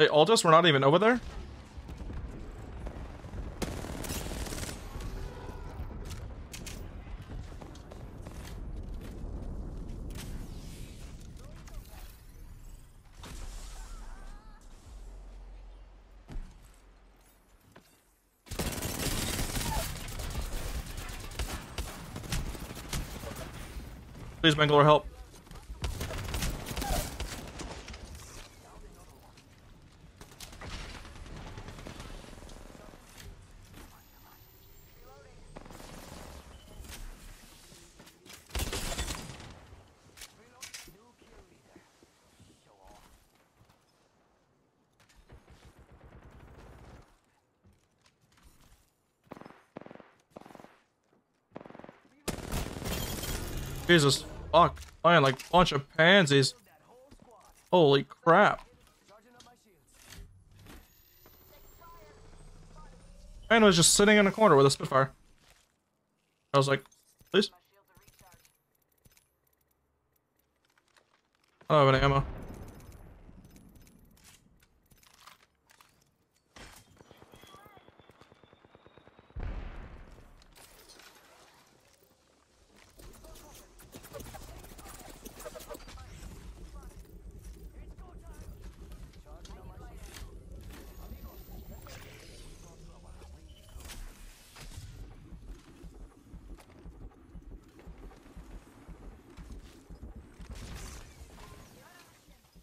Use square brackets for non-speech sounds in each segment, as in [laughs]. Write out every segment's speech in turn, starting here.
Hey, Aldous, we're not even over there? Please, Bangalore, help. Jesus. Fuck. I am like a bunch of pansies. Holy crap. Man was just sitting in a corner with a Spitfire. I was like, please? I don't have any ammo.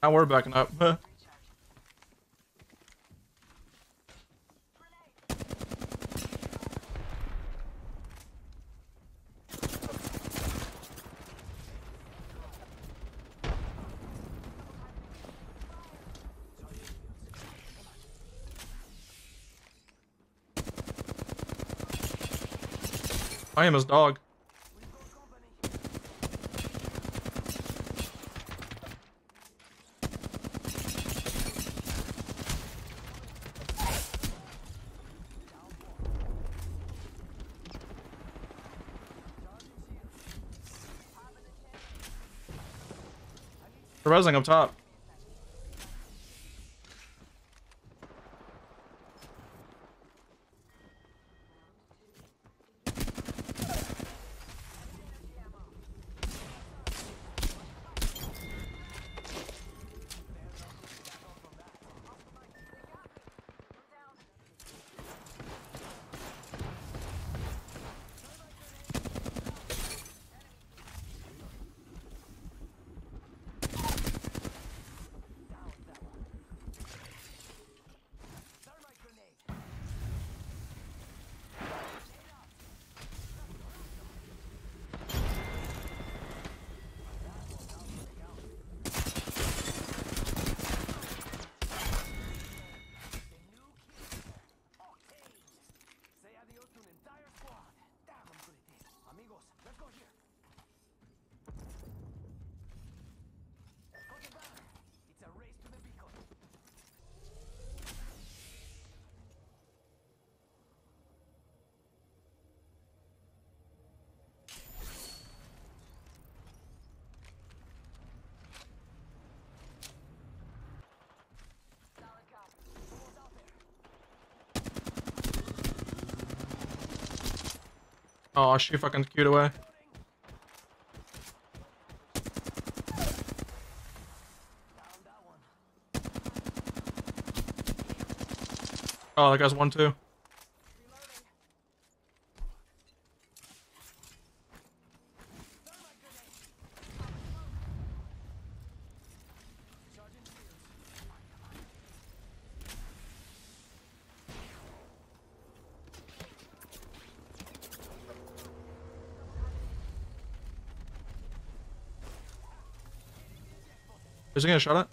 Now we're backing up. I am his dog. They're resing up top. Oh, she fucking queued away. Oh, that guy's one too. Is he gonna shot it?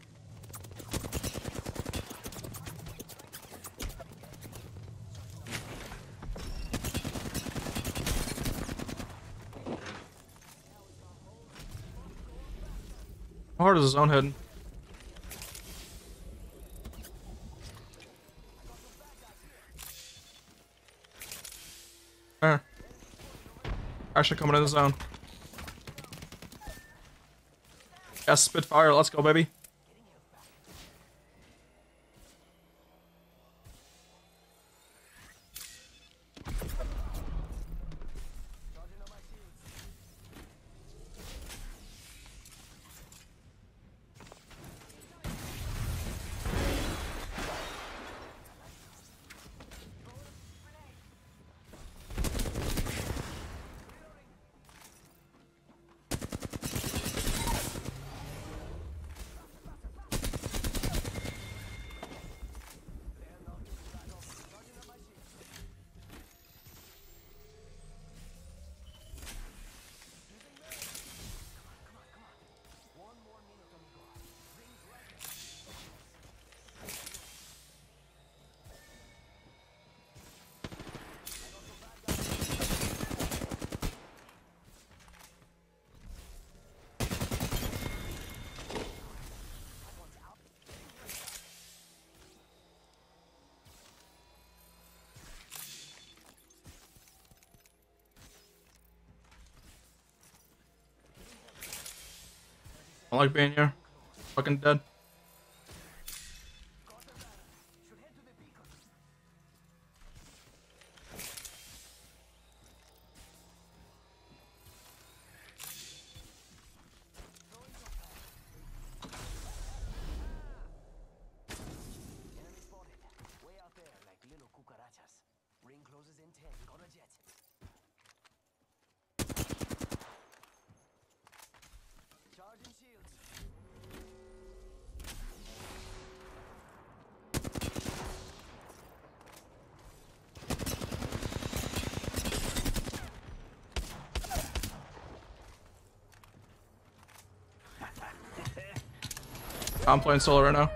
How hard is his own head? Actually coming in the zone. Yes, Spitfire, let's go, baby. I like being here. Fucking dead. I'm playing solo right now.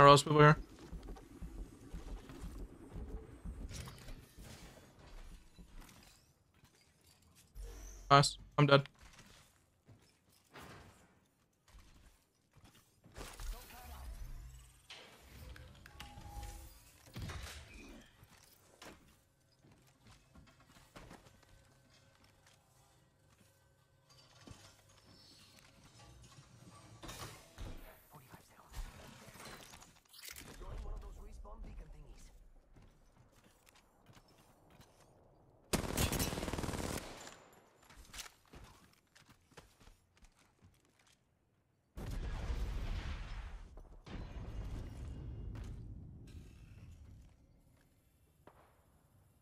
Are else? Nice. I'm dead.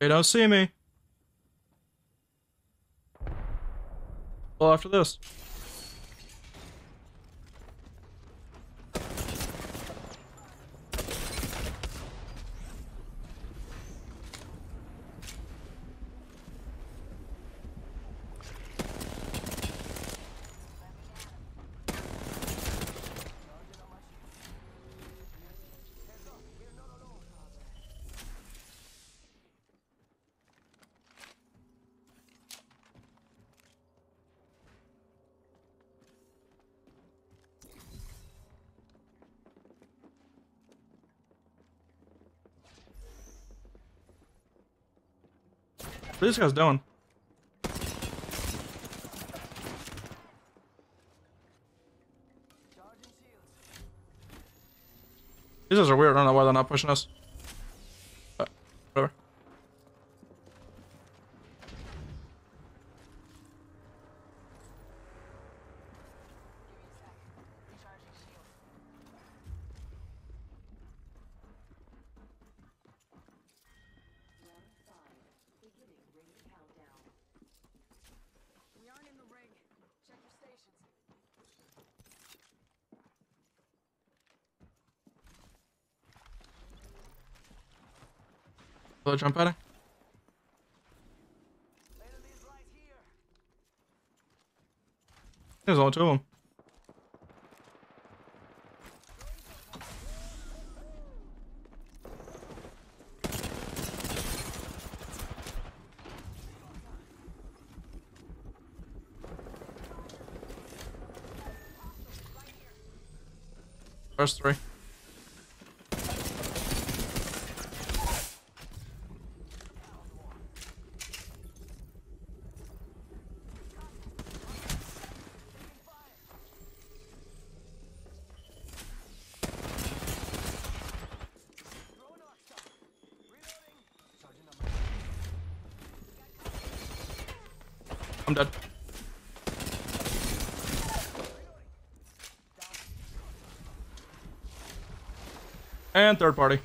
They don't see me. Well, after this. What these guys doing? These guys are weird. I don't know why they're not pushing us. Will jump out? Enemies. There's all two of them. First three. I'm dead. And third party.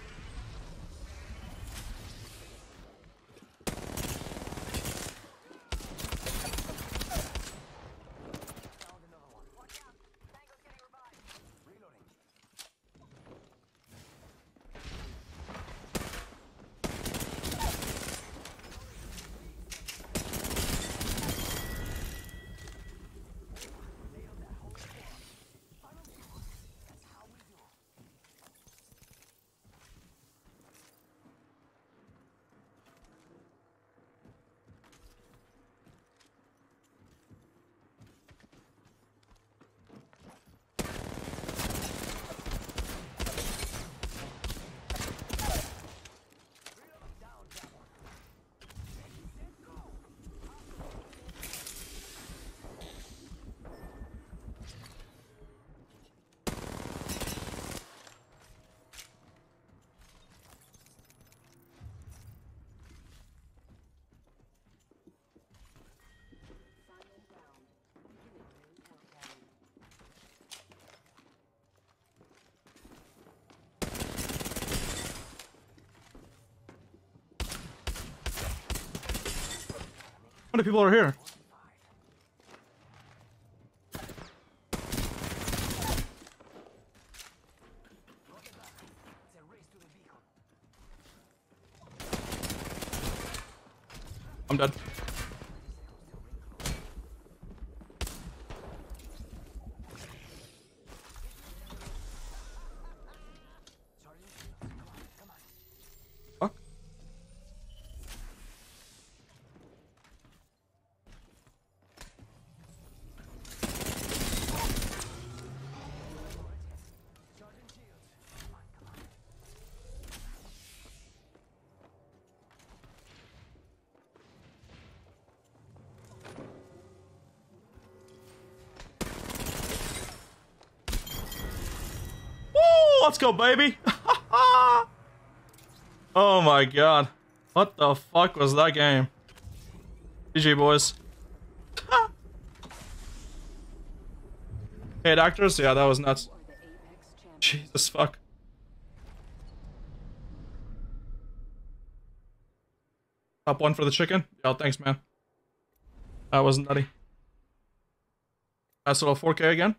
Many people are here? I'm dead. Let's go, baby! [laughs] oh my god. What the fuck was that game? GG, boys. [laughs] hey, doctors? Yeah, that was nuts. Jesus fuck. Top one for the chicken? Yo, thanks, man. That was nutty. Nice little 4K again.